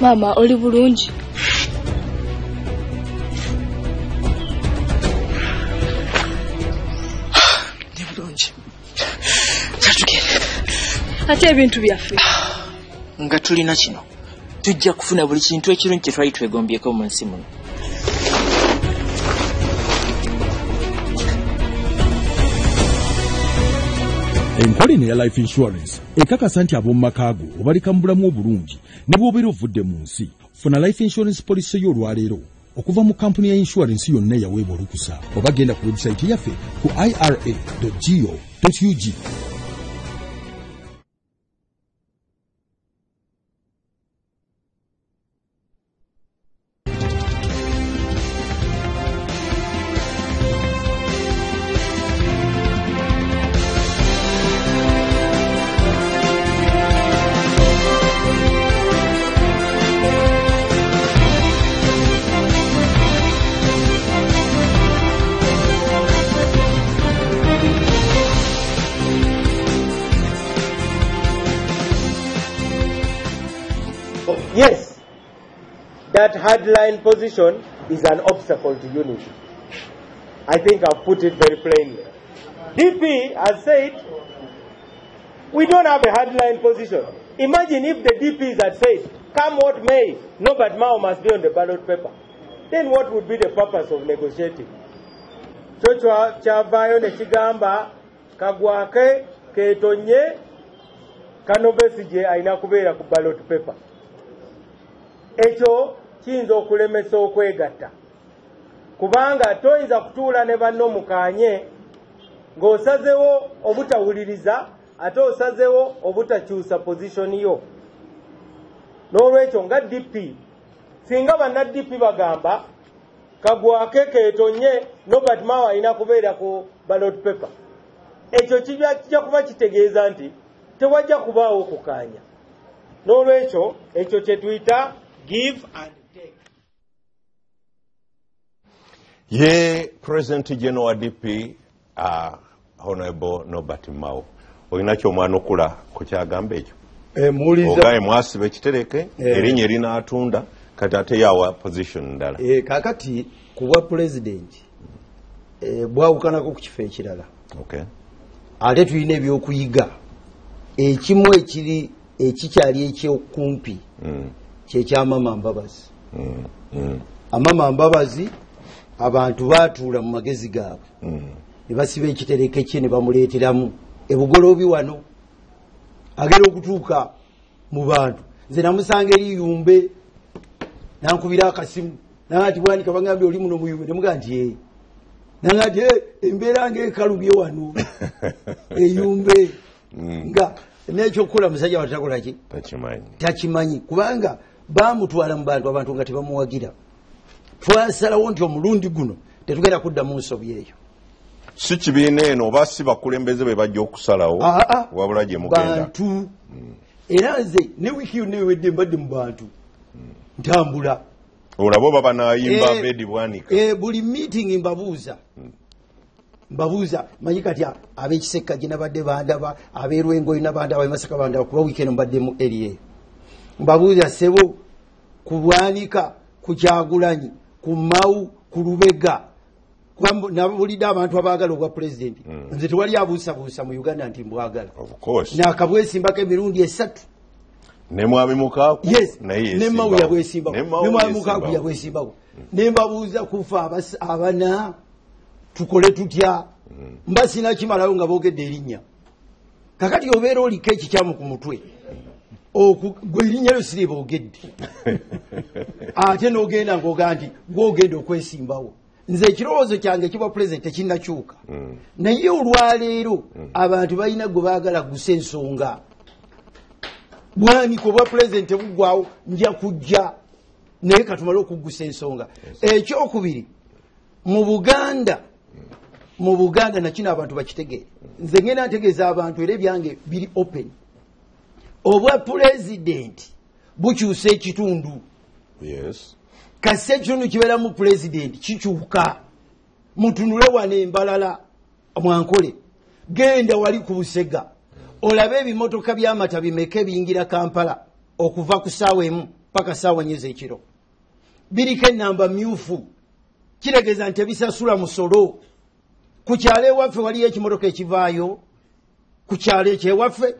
maama oli bulungi. Ndi bulungi. Kyatugende ate ebintu byaffe. Nga tulina kino tujja kufuna buli kintu ekirungi kye twali twegombyeko mu nsi muno enkolino ya life insurance ekakasa nti ab'omu maka go obaleka mu bulamu obulungi ne bw'obeera ovudde mu nsi. Funa life insurance policy yo olwaleero okuva mu kampuni ya insurance yonna eyaweebwa olukusa. Oba genda ku webusayiti yaffe ku ira go ug Yes, that hardline position is an obstacle to unity. I think I've put it very plainly. DP has said we don't have a hardline position. Imagine if the DPs had said, come what may, Norbert Mao must be on the ballot paper. Then what would be the purpose of negotiating? kya- kyavaayo ne kigamba kagwake keetonye kano besige alina kubeera ku ballot paper ekyo kiyinza okulemesa okwegatta. Kubanga toyinza kutuula ne banno mukanye ng'osazewo obutawuliriza ate osazewo obutakyusa pozishoni yo. N'olwekyo nga dp singa banna dp bagamba kagwake keetonye nobert mawa alina kubeera ku ballot paper. Ekyo kijja kuba kitegeeza nti tewajja kubaawo kukanya n'olwekyo ekyo kye tuyita give and take. Ye president general wa dp uh, honorable nobert mao olina kyomwana okula ku kyagamba ekyo. Muwuliza ogaye mwasiba ekitereke Eh. erinnya erinaatunda kati ate yawa position ndala Eh, kakati ku bwa pulezidenti eh, bwawukanako ku kifo ekirala. Okay. ate tulina ebyokuyiga. Ekimu ekiri ekikyali ekyokumpi. Mm. Kyekyamama mbabazi Mm. Mm. amama mbabazi abantu batuula mu magezi gaabwe. Mm. ne basiba ekitereke kye ne bamuleeteramu. Ebugoloobi wano agenda okutuuka mu bantu. Nze namusanga eriyumbe nankubira akasimu. Naga nti bwanika bagambye oli muno muyumbe nemugaa nti ee naga nti "Eh, embeera ngaekalubye wano. Eyumbe nga nekyokukola musajja watu takolaki takimanyi. Takimanyi. Kubanga bamutwala mu bantu abantu nga tebamuwagira. Twasalawo nti omulundi guno tetugenda kudda mu nsobi eyo. Si kibiina eno oba si bakulembeze be bajja okusalawo Ah, ah. wabula gye mugenda. Bantu. Era nze ne wiiki yonna ewedde mbadde mu bantu. Ntambula. Olaba oba banayimba Eh, bedi bwanika? eh, buli meeting mbabuuza. Mbabuuza manyi kati ab'ekiseka gye nabadde bandaba ab'erwengoyi nabandaba emasaka bandaba kuba wiikendo mbaddemu eri eyo mbabuuza sebo ku bwanika ku kyagulanyi ku mawu ku lubega. Nabulidde abantu abaagala obwa pulezidenti. Nze tewali abuusabuusa mu uganda nti mbwagala. Nakabwesimbako emirundi esatu. Ne mwami mukaaku? Yes. Naye nemawu yabwesimbako nemwami nembabuuza kufa abana tukole tutya? Mba sina kimalayo nga boogedde erinnya. Kakati obeera oliko ekikyamu ku mutwe erinnya lyo siri boogedde ate n'ogenda ng'ogaa nti gwogenda okwesimbawo. Nze ekirowoozo kyange ekibwa pulezidenti tekinnakyuka. Naye olwaleero abantu balina gwe baagala gusa ensonga. Bwanika obwa pulezidenti tebuggwawo nja kujja. Naye katumale okuggusa ensonga. Ekyokubiri mu buganda mu buganda nakino abantu bakitegeere. Nze ngenda ntegeeza abantu era ebyange biri open obwa pulezidenti bukyusa ekitundu. Yes. Kasi ekitundu kibeeramu pulezidenti kikyuka. Mutunule wano embalala mwankole. Genda wali ku busega. Olabe ebimotoka byamata bimeka ebiyingira kampala okuva ku saawa emu paka saawa nyezi ekiro biriko enamba myufu. Kiregeeza nti ebisasula musolo. Ku kyalo ewaffe waliyo ekimotoka ekivaayo. Ku kyalo ekyewaffe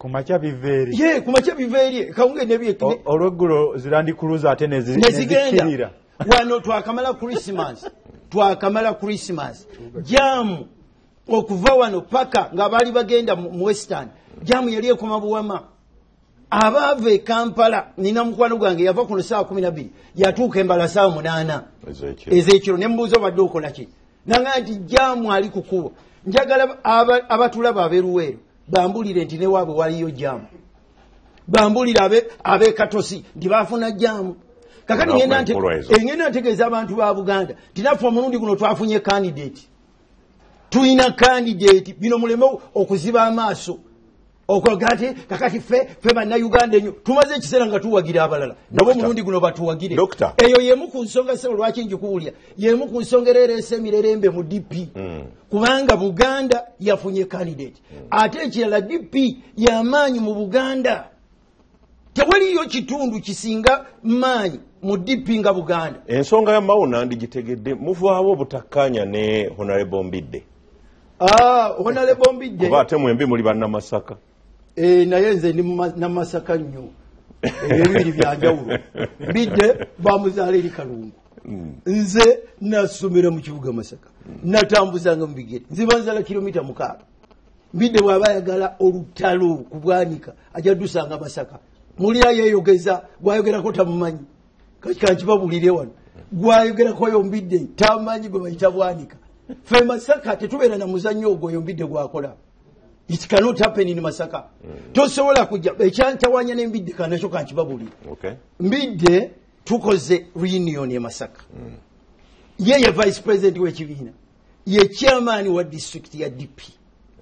kumakya biva eri ye kumakya biva eri kawunge nebye olweggulo zirandikuluza ate nezi- nezigenda wano twakamala christmas twakamala christmas. Jamu okuva wano paka ngaabaali bagenda mu western jamu yali ekoma buwama. Abaava e kampala nina mukwano gwange yava kuno saawa kumi nabiri yatuuka embala saawa munaana. Ezekiro. ezekiro ne mubuuza obadde okolaki nanga nti jamu ali kukuba njagala aba- abatulaba ab'eruweero bambulire nti newaabwe waliyo jamu bambulire abe- ab'ekatosi nti bafuna jamu kakati ngenda ngenda ntegeeza abantu ba buganda ti naffe omulundi guno twafunye kandidate tulina kandidate bino muleme okuziba amaaso okwoga nti kakati ffe ffe bannayuganda enyo tumaze ekiseera nga tuwagira abalala. Nabo Dokita. omulundi guno batuwagire eyo yemu ku nsonga sebo lwaki njikuwulya yemu ku nsonga era ereese emirerembe mu dp kubanga buganda yafunye kandidate ate ekirala dp yamaanyi mu buganda. Tewaliyo kitundu kisinga maanyi mu dp nga buganda. Ensonga ya mawu nandigitegedde muvaawo obutakkaanya ne honorable mbidde Ah, honalebo mbidde kuba ate mwembi muli bannamasaka naye nze ndi namasaka nnyo. Ebyo bibiri byanjawulo mbidde bamuzaala eri kalungu. Nze nasomera mu kibuga masaka. Natambuzanga mu bigere. Nze banzala kilomita mukaaga mbidde bw'aba ayagala olutalo ku bwanika ajja dusanga masaka. Mulira yeyogeza gwayogerako tamumanyi. Kankibabulire wano. Gwayogerakoyo mbidde tamanyi gwe bayita bwanika. Fe masaka tetubeera na muzannyo ogwo oyo mbidde gwakola it cannot happen in masaka tosobola kujja. Ekyantawanya nembidde kanakyo kankibabulire okay. Mbidde tukoze reunion e masaka. Ye ye vice president w'ekibiina ye chairman wa district ya dp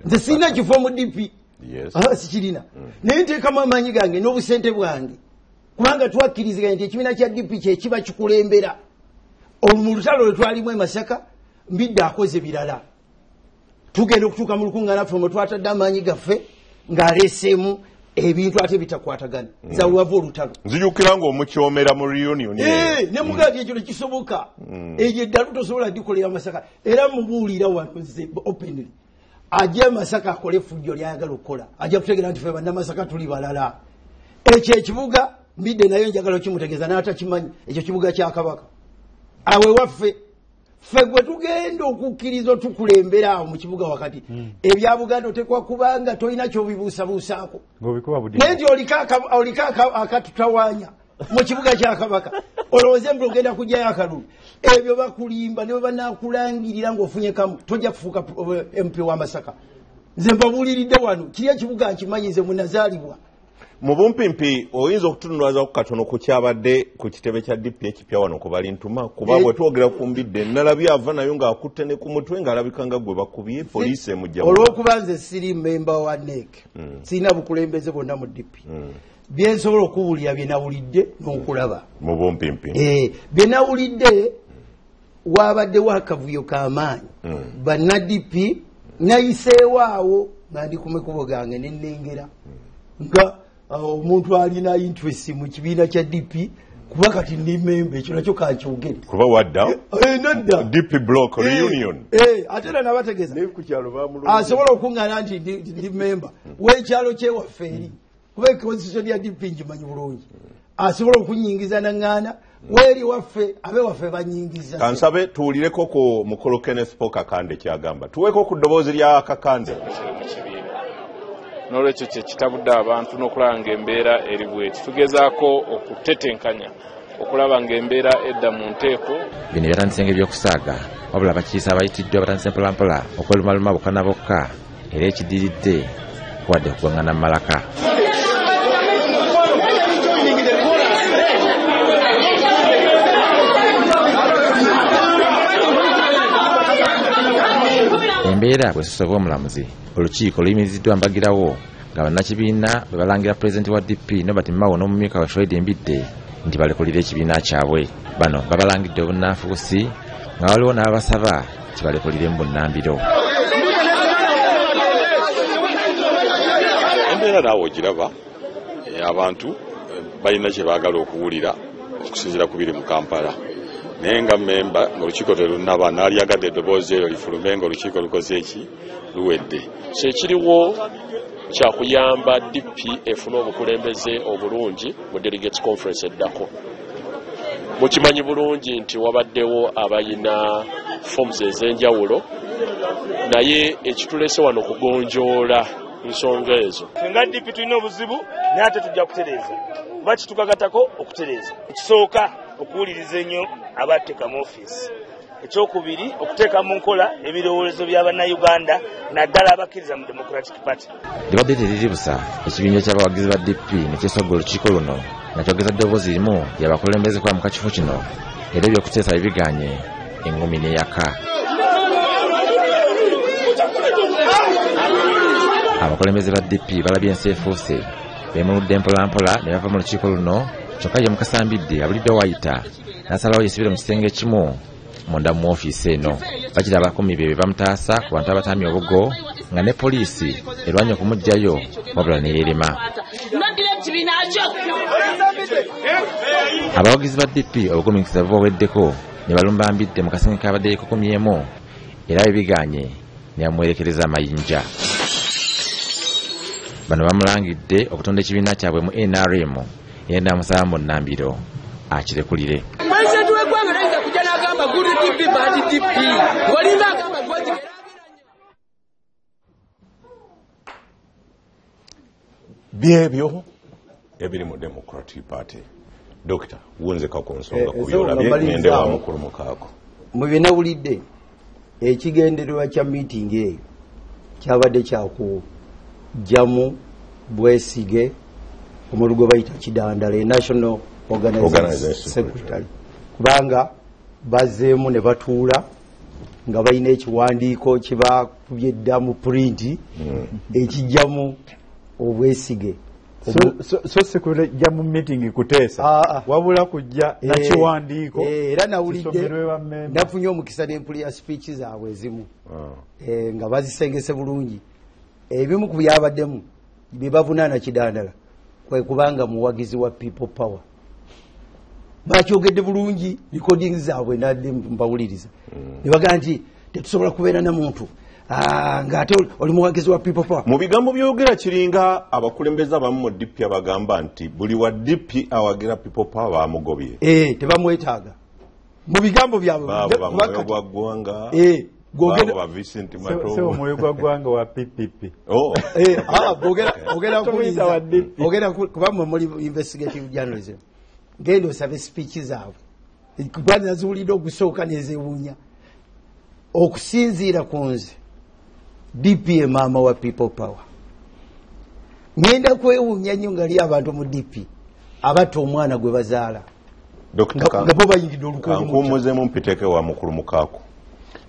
nze sirina kifo mu dp Yes. Sikirina. Naye nteekamu amaanyi gange n'obusente bwange. Kubanga twakkiriziganya nti ekibiina kya dp kyekiba kikulembera. Olwo mu lutalo lwe twalimu e masaka mbidde akoze birala tugenda okutuuka mu lukuŋŋaana ffe mwe twatadde amaanyi gaffe ng'aleeseemu ebintu ate bitakwatagana. Zawava olutalo. Nzijukira ng'omukyomera mu reunion eyo. Eh, ne mugaa ti ekyo tekisoboka egyo eddalu tosobola dikolera masaka era mubuulira wano nze openly. Ajja masaka akole effujjo lyayagala okukola. Ajja kutegera nti fe bannamasaka tuli balala. Ekyo ekibuga mbidde naye njagala okimutegeeza n'atakimanyi. Ekyo kibuga kya kabaka. Awe waffe ffe gwe tugenda okukkiriza otukulembera awo mu kibuga wakati ebya buganda otekwa kubanga tolina kyobibuusabuusaako. Naye nti oliko aka- oliko aka- akatutawanya mu kibuga kya kabaka olowooze mbu ogenda kujjayo akalulu ebyo bakulimba ne bwe banakulangirira ng'ofunye kamu tojja kufuuka eh, mp wa masaka nze mbabuuliridde wano kiri ekibuga nkimanyi nze munazaalibwa mu bumpimpi oyinza okutunulazaku katono ku kyabadde ku kitebe kya dp ekipya wano ku balintuma kuba bwe twogera ku mbidde nalabye ava nayo ng'akutte ne ku mutwe ng'alabika nga gwe bakubye poliisi emujja mu- olw'okuba nze siri memba wa nek sirina bukulembeze bwonna mu dp byensobola okuwulira bye nawulidde n'okulaba. Mu bumpimpi. Eh, bye nawulidde wabaddewo akavuyo k'amaanyi bannadipi nayiseewo awo nga ndi ku mikubo gange nenengera nga ah, omuntu alina interest mu kibiina kya dipi kuba kati ndi memba ekyo nakyo kankyogere kuba wadda? Eh, nadda. Dp block reunion. Eh, eh, ate era nabategeeza asobola okuŋŋaana nti ndi- memba w'ekyalo kyewaffe eri. Kuba constitution ya dp ngimanyi bulungi. Asobola okunyingiza naŋŋaana weeri waffe abe waffe banyingiza. Kansabe tuwulireko ku mukolo kenneth paul kakande kyagamba. Tuweeko ku ddoboozi lya kakande n'olwekyo kye kitabudde abantu n'okulaba ng'embeera eri bweti. Tugezaako okutetenkanya okulaba ng'embeera edda mu nteeko. Bino byatandise ng'ebyokusaaga wabula abakiise abayitiddwa batandise mpolampola okwelumaluma bokka na bokka era ekidiridde kuwadde okugaŋŋana mu malaka embeera bwesusse oba omulamuzi olukiiko luyimiriziddwa mbagirawo nga bannakibiina bwe balangira pulezidenti wa dp nobert mao n'omumyuka we fred embidde nti balekulira ekibiina kyabwe. Bano babalangidde obunnanfuusi nga waliwo n'abasaba kibalekulire mu bunnambiro. Embeera naawe ogiraba eh, abantu eh, balina kye baagala okuwulira okusinziira ku biri mu kampala naye nga memba ng'olukiiko terunnaba n'alyagadde eddoboozi eryo lifulume ng'olukiiko lukoze eki? Luwedde. So ekiriwo kyakuyamba dp efune obukulembeze obulungi mu delegates conference eddako. Mukimanyi bulungi nti wabaddewo abayina forms ez'enjawulo naye ekitulese wano kugonjoola nsonga ezo. Nga dp tulina obuzibu naye ate tujja kutereeza. Kuba kitukagatako okutereeza. Ekisooka okuwuliriza ennyo abateeka mu ofiisi ekyokubiri okuteeka mu nkola ebirowoozo by'abannayuganda naddala abakkiriza mu democratic party. Libadde teriri busa ekibiinja ky'abawagizi ba dp nekyesogga olukiiko luno nakyogeza ddoboozi limu lyabakulembeze kwamuka kifo kino era ebyokuteesa bibiganye engumi n'eyaka. Abakulembeze ba dp balabye ensi efuuse beemuludde mpolampola ne bava mu lukiiko luno kyokka ye mukasambidde abulidde waayita n'asalawo yesibire mu kisenge ekimu munda mu ofiisi eno. Bakiri abakumi be bamutaasa ku bantu abatamya obugo nga ne poliisi erwanya okumuggyayo wabula neyeerema abawagizi ba dp obugumiikiriza bubaweddeko ne balumba mbidde mu kasenge kabadde yekukumyemu era bebiganye ne bamuwerekereza amayinja. Bano bamulangidde okutonda ekibiina kyabwe mu nrm era namusaba mu nnambiro akirekulire. Byebyo ebiri mu democratic party. Dokita wunzeka ku nsonga Eh, kubyolabye ensonga ngende mbaliriza wamu kulumukaako mubinawulidde ekigendererwa kya meeting eyo kyabadde kyakugjamu bwesige omulu gwe bayita kidandala e national Organization organization secretary. Kubanga bazzeemu ne batuula nga balina ekiwandiiko kibakubye dda mu purinti ekijjamu obwesige. So- si kujja mu meeting kuteesa? Wabula kujja nakiwandiiko Eh, era nawulidde nafunye omukisa n'empulira sipiiki zaabwe ezimu. Eh, nga bazisengese bulungi. Ebimu ku byabaddemu bye bavunaana kidandala kwe kubanga muwagizi wa people power. Bakyogedde bulungi recording zaabwe nadde mbawuliriza. Ne bagaa nti tetusobola kubeera na muntu ng'ate oli- muwagizi wa people power. Mu bigambo byogera kiringa abakulembeze abamu mu dp abagamba nti buli wa dp awagira people power bamugobye. Eh, tebamwetaaga. Mu bigambo byabwe omwoyo gwa ggwanga wa ppp Oh. Eh, ah, ogera kuba mwe muli investigative journalism. Genda osabe speech zaabwe. Kuba naziwulidde ogusooka nezewuunya okusinziira ku nze dp ye maama wa people power. Ngenda kwewuunya nnyo nga li abantu mu dp abatta omwana gwe bazaala. Nga- bo bayingidde olukonyi mu kankuumuzemu mpiteeke wa mukulu mukaako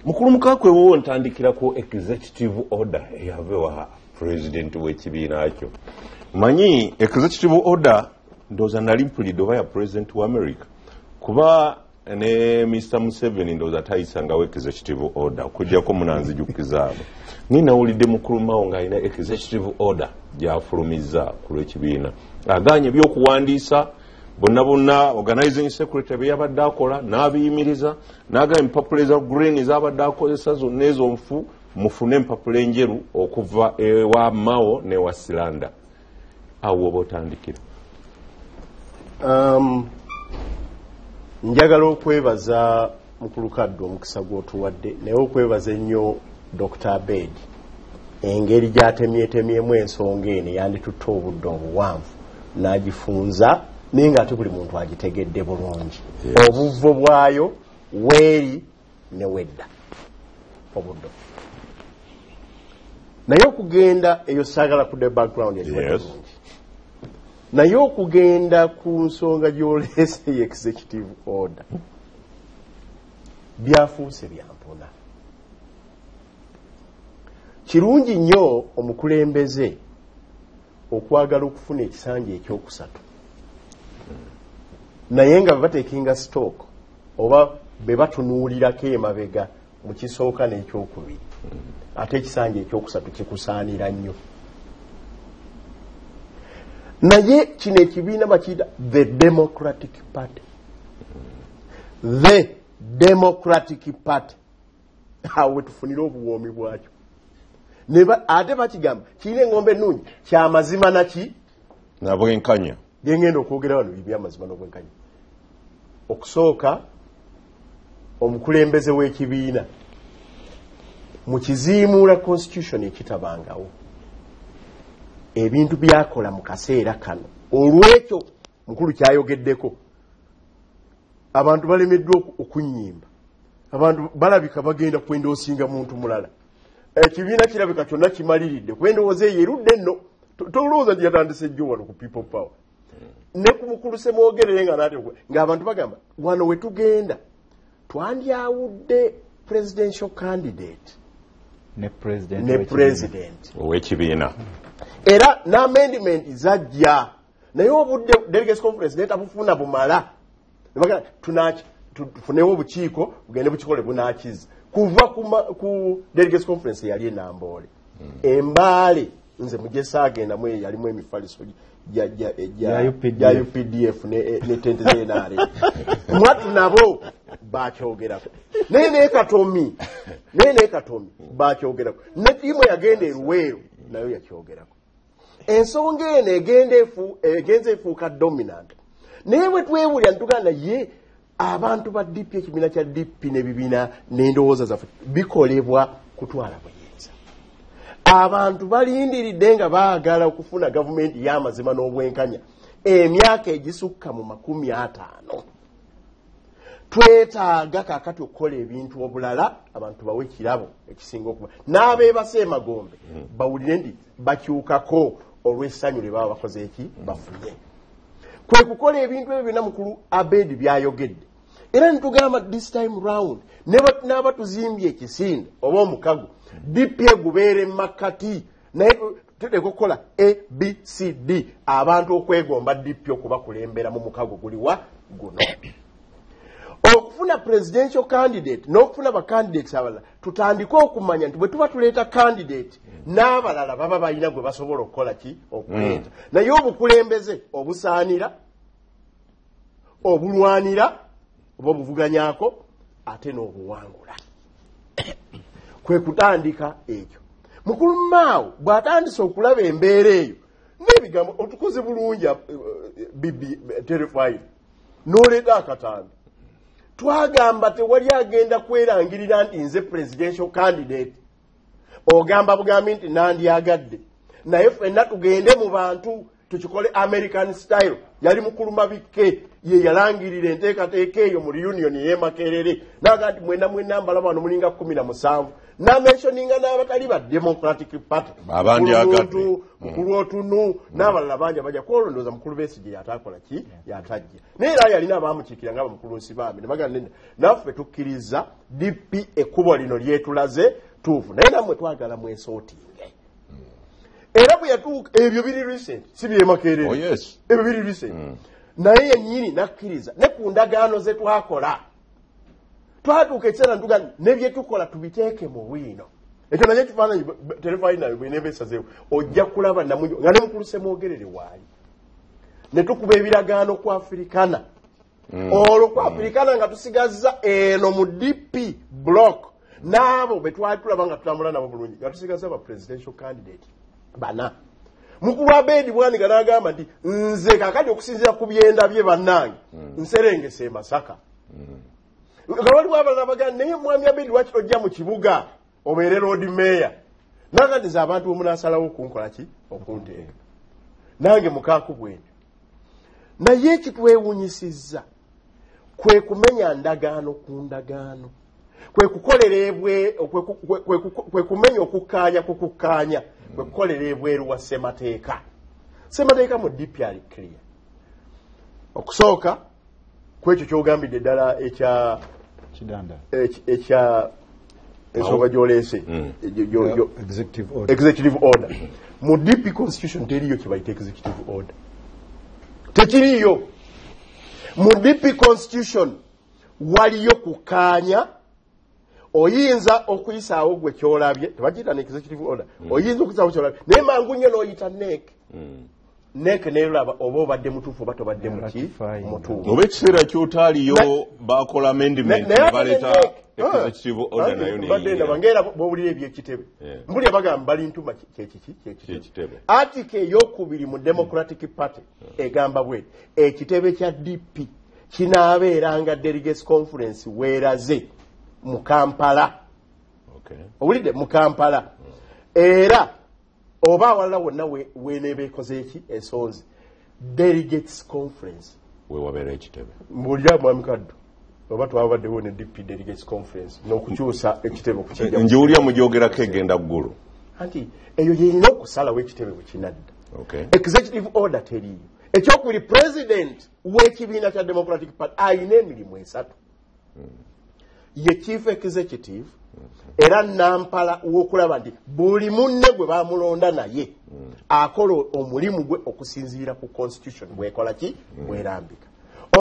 mukulu mukaako ewowo ntandikira ku executive order eyava wa president w'ekibiina kyo. Manyi executive order ndowooza nali mpulidde oba ya president wa america. Kuba ne mr museveni ndowooza tayisangawo executive order okujjako munanzijukizaabo. Ni nawulidde mukulu mawo ng'alina executive order gyafulumizza ku lw'ekibiina. Aganye ebyokuwandiisa bonna bonna organizing secretary byeyabadde akola n'abiyimiriza n'agaba empapula eza green zabadde akozesa zonna ezo nfu mufune empapula enjeru okuva ewa mao newa silanda awo oba otandikira. Um, njagala okwebaza mukulukadde omukisa gw'otuwadde naye okwebaza ennyo dr abed. Engeri gyatemyetemyemu ensonga eno yanditutte obudde obuwanvu. N'agifunza naye ngaate buli muntu agitegedde bulungi. Obuvo bwayo weeri ne wedda. Obudde naye okugenda eyo saagala kudde background bulungi. Naye okugenda ku nsonga gy'oleese ye executive order byafuuse byampona kirungi nnyo omukulembeze okwagala okufuna ekisanja ekyokusatu naye nga bebatekinga stock oba be batunuulirako emabega mu kisooka n'ekyokubiri ate ekisanja ekyokusatu kikusaanira nnyo. Naye kino ekibiina bakiyita the democratic party. The democratic party. Awo wetufunire obuwoomi bwakyo. Ate bakigamba kirina engombe ennungi kyamazima naki nabwenkanya byengenda okwogera wano byamazima n'obwenkanya okusooka omukulembeze w'ekibiina mu kiziimuula constitution ekitabangawo. Ebintu byakola mu kaseera kano. Olwekyo mukulu kyayogeddeko. Abantu balemeddwa oku- okunyimba abantu balabika bagenda kwenda osinga muntu mulala. Ekibiina kirabika kyonna kimaliridde. Kwendowooza eyo erudde nno To- tolowooza nti yatandise jjo wano ku people power ne ku mukulu semwogerere nga nati ng'abantu bagamba wano we tugenda twandyawudde presidential candidate. Ne president ow'ekibiina era n'amendiment zajja. Naye obudde delegates conference netabufuna bumala. Tufunewo obukiiko bugende bukikole bunakiza kuva ku delegates conference yali enamboole embaale nze mujesagendamu eyo yalimu emifaliso gya- Gya UPDF. gya updf ne ne tente zenare mwatu nabo bakyogerako naye nekatomi naye nekatomi bakyogerako ne tiimu yagenda eruweero nayo yakyogerako ensonga eno egenda egenza efuuka dominant. Naye bwe twewulira ntuganda ye abantu ba dp ekibiina kya dp nebibiina n'endowooza zaffe bikolebwa kutwala buyinza abantu balindiridde nga baagala okufuna gavumenti y'amazima n'obwenkanya. Emyaka egisukka mu makumi ataano. Twetaaga kakati okukola ebintu obulala abantu bawe ekirabo ekisinga okuba. N'abeebasa emagombe bawulire nti bakyukako olw'essanyu lye baba bakoze eki? Bafunye. Kwe kukola ebintu ebyo byonna mukulu abedi byayogedde era nitugamba this time round neba- n'abatuzimbye ekisinde oba omukago dp egubeera emakati naye tuteka okukola abcd abantu okwegomba dp okubakulembera mu mukago guliwa guno. Okufuna presidential candidate n'okufuna bacandidates abalala tutandike okumanya nti bwe tuba tuleeta candidate n'abalala baba balina gwe basobola okukola ki? Okuleeta naye obukulembeze obusaanira obulwanira oba obuvuganyako ate n'obuwangula. Kwe kutandika ekyo. Mukulu maawo bw'atandise okulaba embeera eyo n'ebigambo otukoze bulungi eh, eh, bibi terefayini n'oleeta akatambi. Twagamba tewali agenda kwerangirira nti nze presidential candidate. Ogamba bugambi nti nandyagadde naye ffenna tugende mu bantu tukikole american style yali mukuluma bikke ye yalangirira enteekateeka eyo mu reunion eyemakerere naga nti mwena mwena mbala bano mulinga kumi na musanvu. Namensioninga n'abatali ba democratic party. Abandyagadde. Mukulu otunu n'abalala bangi abajja kwolondooza mukulu besige yatakola ki? Yatajja. Naye era yalina abamukiikira nga bamukulu nsibambi. Nebagamba nti naffe tukkiriza dp ekkubo lino lyetulaze tuufu. Naye nammwe twagala mwesootinge era bwe yatuuka ebyo biri recent si byemakerere Oh, ebyo biri recent naye yennyini nakkiriza ne ku ndagaano ze twakola. Twatuuka ekiseera ntuga nebyetukola tubiteeke mu bwino ekyo nakyo kifaananyi terefayinayo bweneba esazeewo ojja kulaba namunyo nga ne mukulu semwogerere waali. Ne tukuba ebiragaano ku afirikana olwo ku afirikana nga tusigazza eno mu dp block. N'abo be twali tulaba nga tutambula nabo bulungi nga tusigazza ba presidential candidate bana. Mukulu abeedi bwaniga n'agamba nti nze kakati okusinziira ku byenda bye bannange nserengese e masaka. Nga waliwo abalala bagamba naye mwami abeedi lwaki tojja mu kibuga? Obeere road meya naga nti nze abantu bomunasalawo okunkola ki? Okunteeka. Nange mukaaku bwentyo. Naye ekitwewunyisizza kwe kumenya ndagaano ku ndagaano kwe kukolera ebwe kwe ku- kwe- kwe ku- kwe kumenya okukkaanya ku kukkaanya kwe kukolera ebweru wa ssemateeka. Ssemateeka mu dp ali clear. Okusooka ku ekyo kyogambidde ddala ekya eki- ekya ensonga gyoleese Gyo- gyo- gyo- executive order. executive order. Mu dp constitution teriyo kibayita executive order. Tekiriyo mu dp constitution waliyo kukaanya oyinza okuyisaawo gwe kyolabye tebagiyita ne executive order oyinza okuyisaawo kyolabye. Naye mangu nnyo n'oyita neek. Neke neraba oba obadde mutuufu oba tobadde muki mutuufu. Oba ekiseera kyotaaliyo bakola amendment naye ate baleeta ne- executive order nayo mbadde ndaba neyingira ngaera bwowulira ebyekitebe mbulya bagamba bali ntuma ki- kyekiki kyekitebe ekitebe article eyokubiri mu democratic party egamba bwe ekitebe kya dp kinaabeeranga delegates conference weeraze mu kampala. Owulidde mu kampala. Era oba awalala wonna we- weneeba ekoze eki? Ensonzi. Delegates conference. Wewabeera ekitebe. Mbulira mwami kaddu oba twabaddewo ne dp delegates conference n'okukyusa ekitebe njiwulya mugyogerako egenda ggulu. Anti eyo yeyina okusalawo ekitebe bwe kinadda. Executive order teriyo ekyokubiri president w'ekibiina kya democratic party ayina emirimu esatu ye chief executive era nampala w'okulaba nti buli munne gwe bamulonda naye akola omulimu gwe okusinziira ku constitution. Bwekola ki? Bwerambika